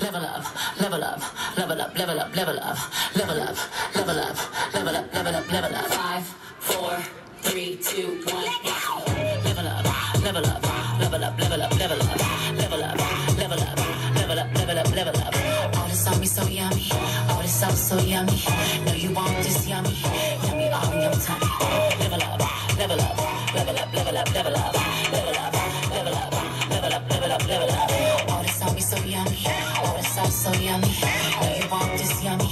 level up, level up, level up, level up, level up, level up, level up, level up, level up, level up. Five, four, three, two, one. Level up, level up, level up, level up, level up, level up, level up, level up, level up, level up. All this on me so yummy, all this sauce so yummy. Know you want this yummy, yummy. Know you want this yummy,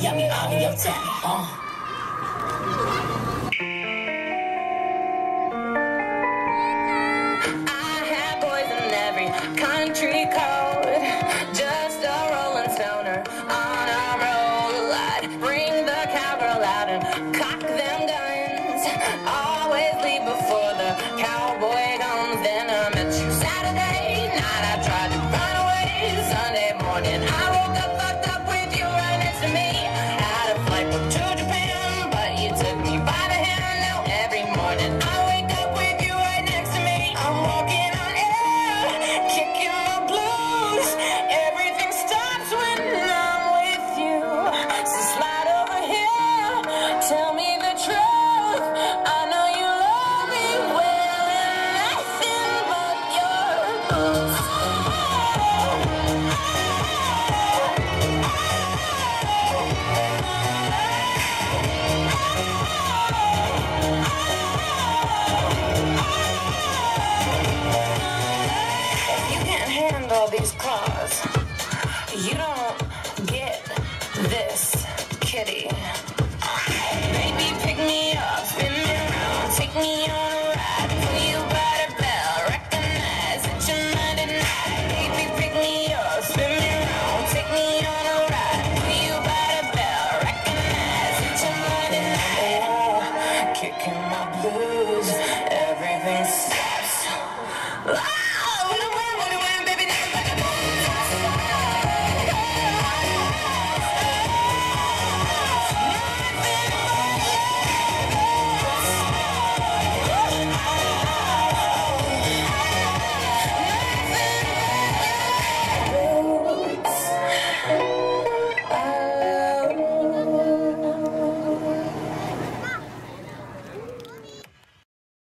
yummy all in your tummy. Uh. Handle these claws, you don't get this kitty. Baby, pick me up, spin me around, take me on a ride. Pull you by the bell, recognize that you're mine tonight. Baby, pick me up, spin me around, take me on a ride. Pull you by the bell, recognize that you're mine tonight. Oh, kicking my blues.